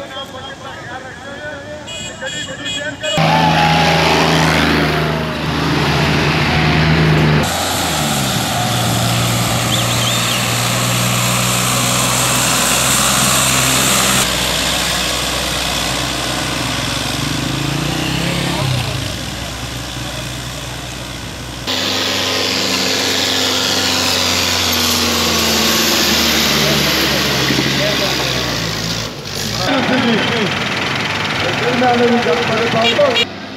अपना yung para